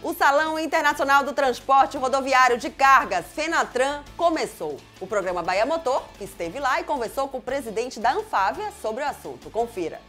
O Salão Internacional do Transporte Rodoviário de Cargas, FENATRAN, começou. O programa Bahia Motor esteve lá e conversou com o presidente da Anfávia sobre o assunto. Confira.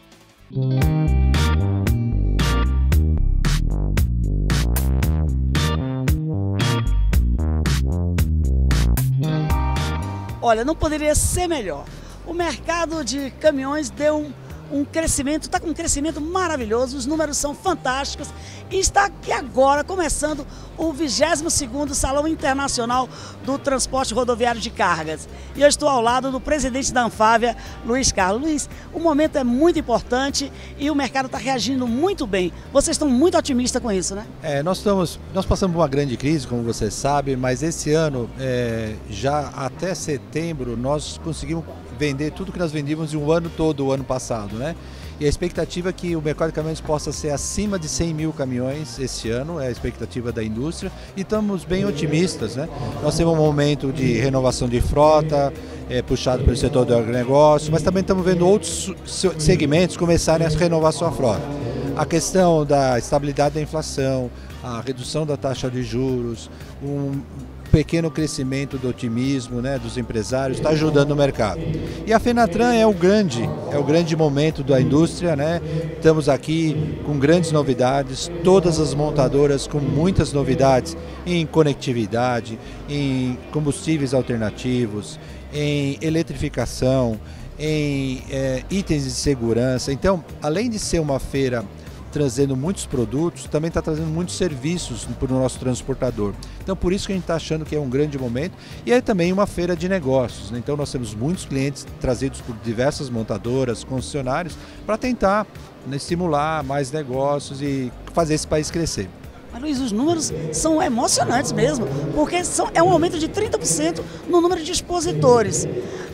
Olha, não poderia ser melhor. O mercado de caminhões deu um um crescimento, está com um crescimento maravilhoso, os números são fantásticos e está aqui agora começando o 22º Salão Internacional do Transporte Rodoviário de Cargas. E eu estou ao lado do presidente da Anfávia, Luiz Carlos. Luiz, o momento é muito importante e o mercado está reagindo muito bem. Vocês estão muito otimistas com isso, né? É, nós, estamos, nós passamos por uma grande crise, como você sabe, mas esse ano, é, já até setembro, nós conseguimos vender tudo que nós vendíamos em um ano todo, o ano passado, né? E a expectativa é que o mercado de caminhões possa ser acima de 100 mil caminhões esse ano, é a expectativa da indústria, e estamos bem otimistas. Né? Nós temos um momento de renovação de frota, é, puxado pelo setor do agronegócio, mas também estamos vendo outros segmentos começarem a renovar sua frota. A questão da estabilidade da inflação, a redução da taxa de juros, um pequeno crescimento do otimismo né, dos empresários está ajudando o mercado. E a Fenatran é o grande, é o grande momento da indústria, né? Estamos aqui com grandes novidades, todas as montadoras com muitas novidades em conectividade, em combustíveis alternativos, em eletrificação, em é, itens de segurança. Então, além de ser uma feira trazendo muitos produtos, também está trazendo muitos serviços para o nosso transportador. Então, por isso que a gente está achando que é um grande momento. E é também uma feira de negócios. Né? Então, nós temos muitos clientes trazidos por diversas montadoras, concessionários, para tentar né, estimular mais negócios e fazer esse país crescer. Mas Luiz, os números são emocionantes mesmo, porque são, é um aumento de 30% no número de expositores.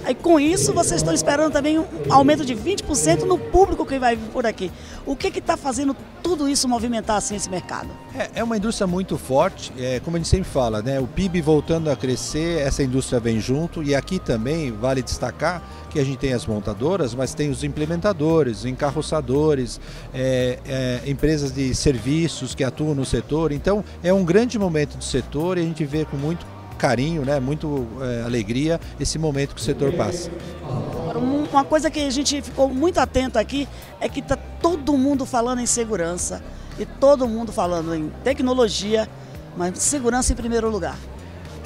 Aí com isso vocês estão esperando também um aumento de 20% no público que vai vir por aqui. O que está fazendo tudo isso movimentar assim esse mercado? É, é uma indústria muito forte, é, como a gente sempre fala, né? O PIB voltando a crescer, essa indústria vem junto e aqui também vale destacar que a gente tem as montadoras, mas tem os implementadores, encarroçadores, é, é, empresas de serviços que atuam no setor. Então é um grande momento do setor e a gente vê com muito carinho, né, muito é, alegria esse momento que o setor passa. Uma coisa que a gente ficou muito atento aqui é que está todo mundo falando em segurança e todo mundo falando em tecnologia, mas segurança em primeiro lugar.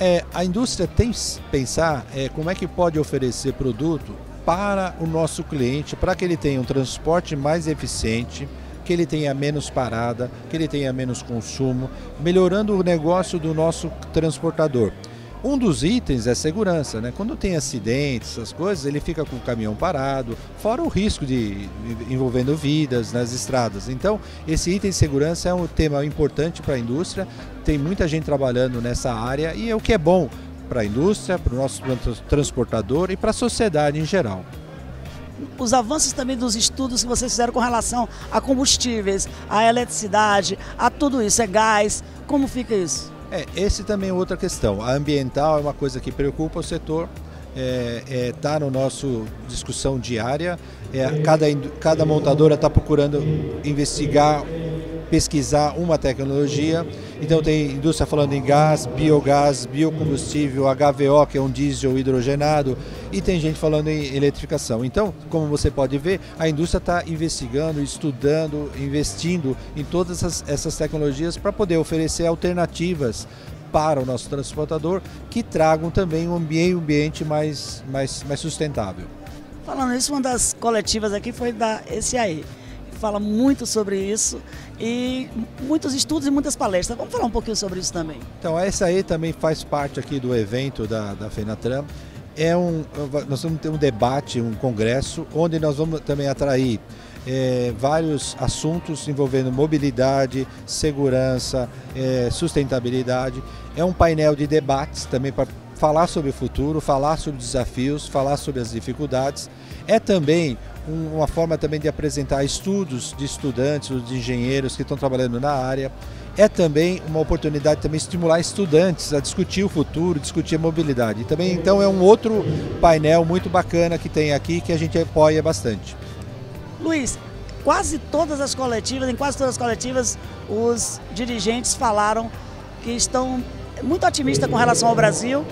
É, a indústria tem que pensar é, como é que pode oferecer produto para o nosso cliente, para que ele tenha um transporte mais eficiente, que ele tenha menos parada, que ele tenha menos consumo, melhorando o negócio do nosso transportador. Um dos itens é segurança, né? Quando tem acidentes, essas coisas, ele fica com o caminhão parado, fora o risco de envolvendo vidas nas estradas. Então, esse item de segurança é um tema importante para a indústria. Tem muita gente trabalhando nessa área e é o que é bom para a indústria, para o nosso transportador e para a sociedade em geral. Os avanços também dos estudos que vocês fizeram com relação a combustíveis, a eletricidade, a tudo isso, é gás, como fica isso? É, esse também é outra questão. A ambiental é uma coisa que preocupa o setor, está é, é, tá no nosso discussão diária. É, cada, cada montadora está procurando investigar pesquisar uma tecnologia. Então tem indústria falando em gás, biogás, biocombustível, HVO, que é um diesel hidrogenado, e tem gente falando em eletrificação. Então, como você pode ver, a indústria está investigando, estudando, investindo em todas essas, essas tecnologias para poder oferecer alternativas para o nosso transportador que tragam também um ambiente mais, mais, mais sustentável. Falando isso, uma das coletivas aqui foi da SAE fala muito sobre isso e muitos estudos e muitas palestras. Vamos falar um pouquinho sobre isso também. Então, essa aí também faz parte aqui do evento da, da FENATRAM. É um, nós vamos ter um debate, um congresso, onde nós vamos também atrair é, vários assuntos envolvendo mobilidade, segurança, é, sustentabilidade. É um painel de debates também para falar sobre o futuro, falar sobre desafios, falar sobre as dificuldades. É também uma forma também de apresentar estudos de estudantes, de engenheiros que estão trabalhando na área. É também uma oportunidade também estimular estudantes a discutir o futuro, discutir a mobilidade. E também então é um outro painel muito bacana que tem aqui que a gente apoia bastante. Luiz, quase todas as coletivas, em quase todas as coletivas, os dirigentes falaram que estão muito otimistas com relação ao Brasil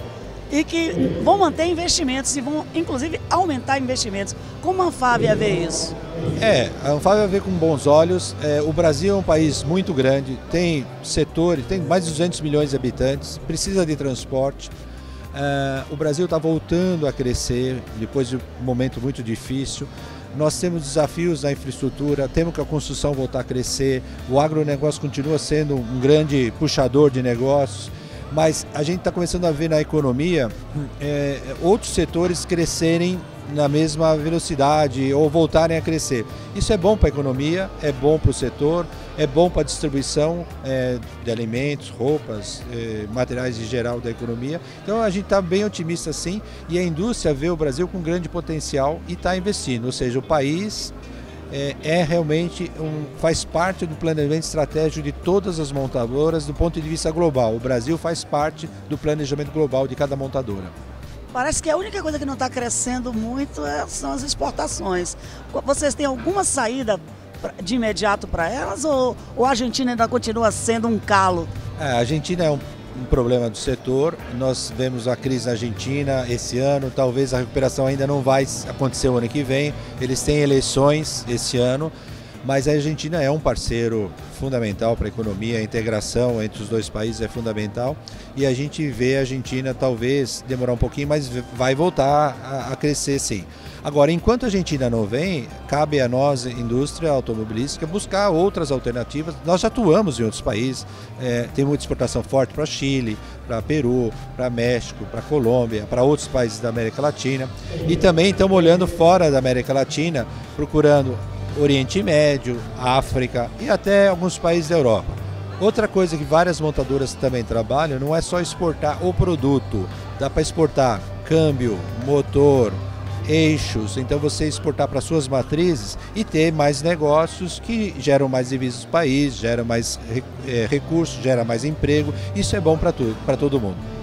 e que vão manter investimentos e vão, inclusive, aumentar investimentos. Como a Anfávia vê isso? É, a Anfávia vê com bons olhos. É, o Brasil é um país muito grande, tem setores, tem mais de 200 milhões de habitantes, precisa de transporte. É, o Brasil está voltando a crescer depois de um momento muito difícil. Nós temos desafios na infraestrutura, temos que a construção voltar a crescer, o agronegócio continua sendo um grande puxador de negócios mas a gente está começando a ver na economia é, outros setores crescerem na mesma velocidade ou voltarem a crescer. Isso é bom para a economia, é bom para o setor, é bom para a distribuição é, de alimentos, roupas, é, materiais em geral da economia. Então a gente está bem otimista sim e a indústria vê o Brasil com grande potencial e está investindo, ou seja, o país é, é, realmente um, faz parte do planejamento estratégico de todas as montadoras do ponto de vista global. O Brasil faz parte do planejamento global de cada montadora. Parece que a única coisa que não está crescendo muito é, são as exportações. Vocês têm alguma saída de imediato para elas ou, ou, a Argentina ainda continua sendo um calo? É, a Argentina é um um problema do setor. Nós vemos a crise na Argentina esse ano, talvez a recuperação ainda não vai acontecer o ano que vem. Eles têm eleições esse ano, mas a Argentina é um parceiro fundamental para a economia, a integração entre os dois países é fundamental e a gente vê a Argentina talvez demorar um pouquinho, mas vai voltar a, crescer sim. Agora, enquanto a Argentina não vem, cabe a nós, indústria automobilística, buscar outras alternativas. Nós já atuamos em outros países, é, tem muita exportação forte para Chile, para Peru, para México, para Colômbia, para outros países da América Latina. E também estamos olhando fora da América Latina, procurando Oriente Médio, África e até alguns países da Europa. Outra coisa que várias montadoras também trabalham não é só exportar o produto, dá para exportar câmbio, motor, eixos, então você exportar para suas matrizes e ter mais negócios que geram mais divisas do país, geram mais é, recursos, gera mais emprego. Isso é bom para todo mundo.